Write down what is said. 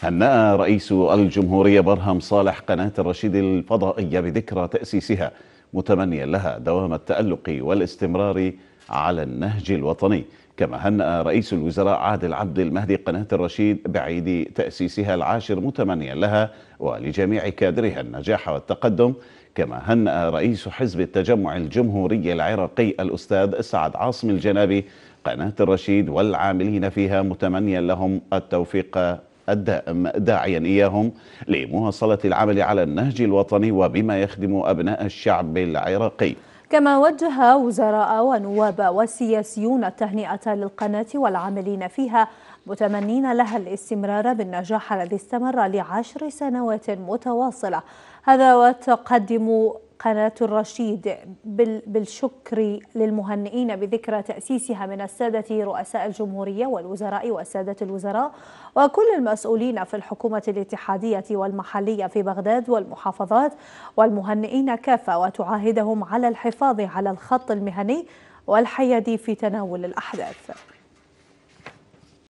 هنأ رئيس الجمهورية برهم صالح قناة الرشيد الفضائية بذكرى تأسيسها متمنيا لها دوام التألق والاستمرار على النهج الوطني. كما هنأ رئيس الوزراء عادل عبد المهدي قناة الرشيد بعيد تأسيسها العاشر متمنيا لها ولجميع كادرها النجاح والتقدم. كما هنأ رئيس حزب التجمع الجمهوري العراقي الأستاذ سعد عاصم الجنابي قناة الرشيد والعاملين فيها متمنيا لهم التوفيق الدائم داعيا إياهم لمواصلة العمل على النهج الوطني وبما يخدم أبناء الشعب العراقي. كما وجه وزراء ونواب وسياسيون التهنئة للقناة والعاملين فيها متمنين لها الاستمرار بالنجاح الذي استمر لعشر سنوات متواصلة. هذا وتقدم قناة الرشيد. بالشكر للمهنئين بذكرى تأسيسها من السادة رؤساء الجمهورية والوزراء والسادة الوزراء وكل المسؤولين في الحكومة الاتحادية والمحلية في بغداد والمحافظات. والمهنئين كافة وتعاهدهم على الحفاظ على الخط المهني والحيادي في تناول الأحداث.